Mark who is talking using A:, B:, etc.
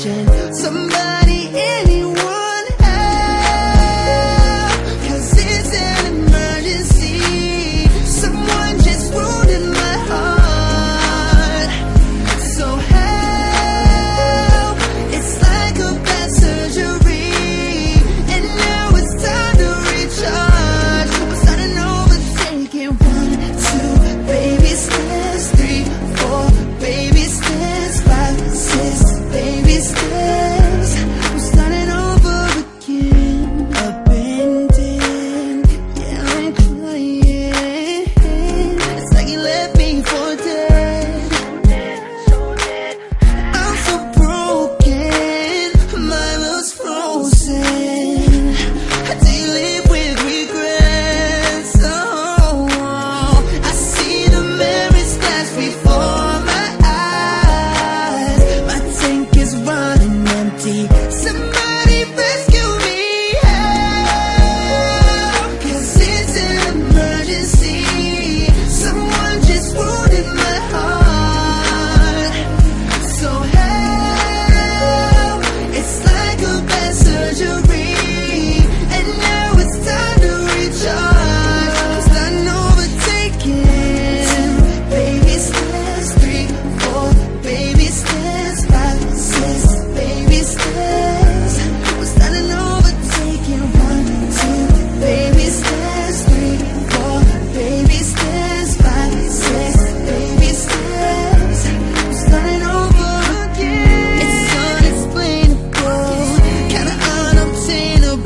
A: attention plastic surgery.